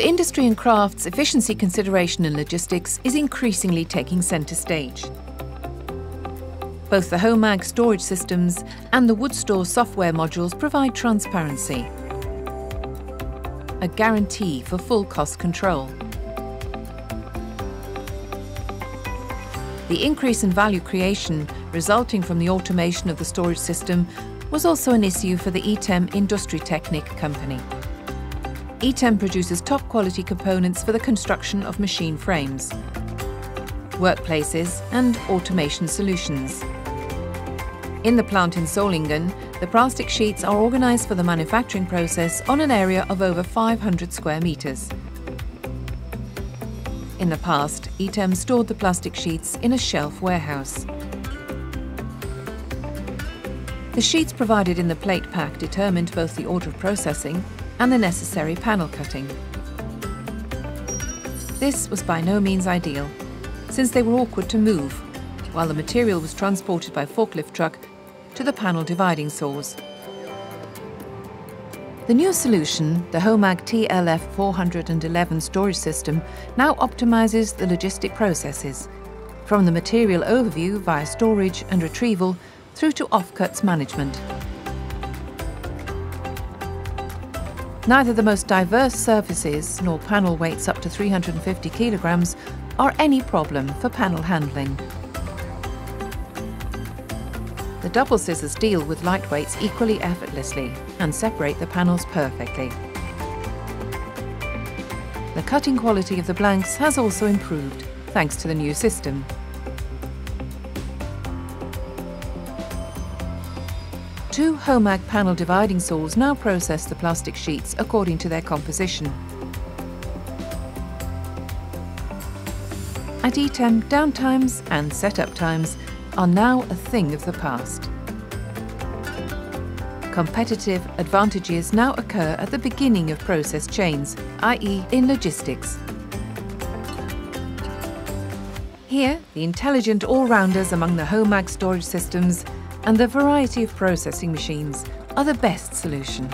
For industry and crafts, efficiency consideration in logistics is increasingly taking centre stage. Both the HOMAG storage systems and the Woodstore software modules provide transparency, a guarantee for full cost control. The increase in value creation resulting from the automation of the storage system was also an issue for the item Industrietechnik company. ETEM produces top quality components for the construction of machine frames, workplaces and automation solutions. In the plant in Solingen, the plastic sheets are organised for the manufacturing process on an area of over 500 square metres. In the past, item stored the plastic sheets in a shelf warehouse. The sheets provided in the plate pack determined both the order of processing and the necessary panel cutting. This was by no means ideal, since they were awkward to move, while the material was transported by forklift truck to the panel dividing saws. The new solution, the HOMAG TLF 411 storage system, now optimizes the logistic processes, from the material overview via storage and retrieval through to offcuts management. Neither the most diverse surfaces nor panel weights up to 350 kilograms are any problem for panel handling. The double scissors deal with lightweights equally effortlessly and separate the panels perfectly. The cutting quality of the blanks has also improved, thanks to the new system. Two HOMAG panel dividing saws now process the plastic sheets according to their composition. At item, downtimes and setup times are now a thing of the past. Competitive advantages now occur at the beginning of process chains, i.e. in logistics. Here, the intelligent all-rounders among the HOMAG storage systems and the variety of processing machines are the best solution.